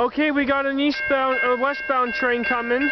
Okay, we got an eastbound or westbound train coming.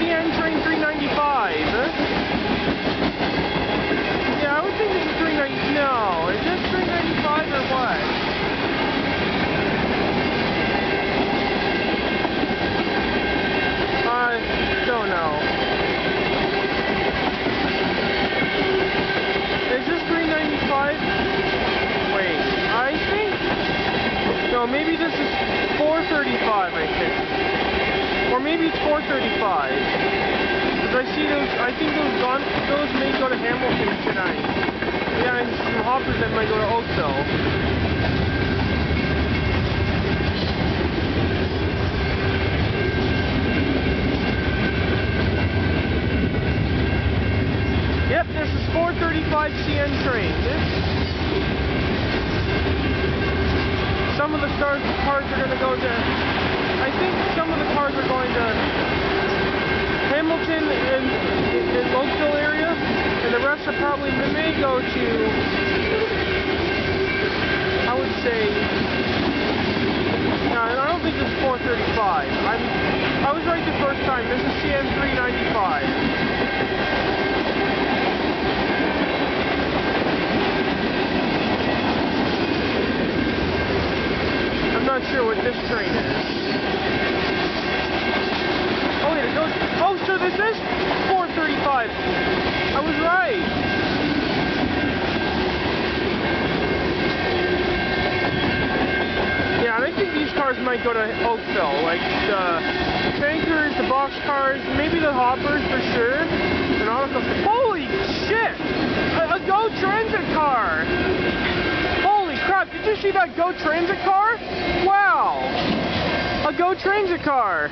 CN train 395. eh? Yeah, I would think this is 390. No, is this 395 or what? I don't know. Is this 395? Wait, I think. No, maybe this is 435, I think. Or maybe it's 435. Because I see those, I think those gone, those may go to Hamilton tonight. Yeah, and some hoppers that might go to Oakville. Yep, this is 435 CN train. Some of the stars, cars are going to go to. Think some of the cars are going to Hamilton and, and Oakville area, and the rest are probably may go to. I would say. No, I don't think is 435. I'm. I was right the first time. This is CN 395. I'm not sure what this train is. So this is 435. I was right. Yeah, I think these cars might go to Oakville, like the tankers, the box cars, maybe the hoppers for sure. And all of them. Holy shit! A, a Go Transit car! Holy crap, did you see that Go Transit car? Wow! A Go Transit car!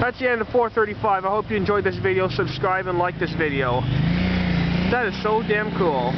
That's the end of 435. I hope you enjoyed this video. Subscribe and like this video. That is so damn cool.